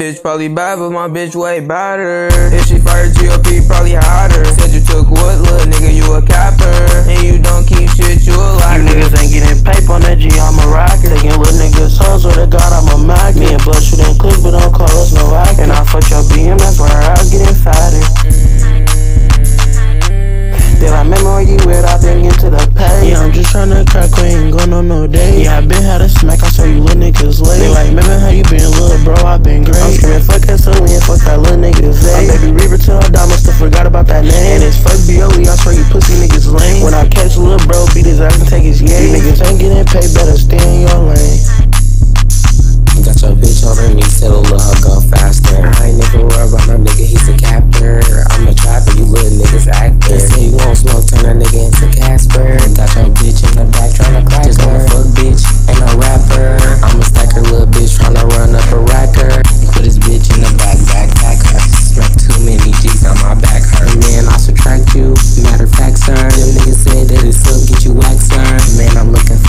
bitch probably bad, but my bitch way better. If she fired GOP, probably hotter. Said you took what, little nigga, you a capper. And you don't keep shit, you a liar. You niggas ain't getting paper on that G, I'm a rocker. Taking little niggas hoes, or to God, I'm a mag. Me and Bud shooting click, but don't call us no actor. And I fuck your BM, that's where I was getting fatter. Then I remember you at, I been into the pay. Yeah, I'm just tryna crack, we ain't going on no day. Yeah, I been had a smack, niggas, I can take his yay. Niggas ain't getting paid, better stay in your lane. This get you waxed, sir. Man, I'm looking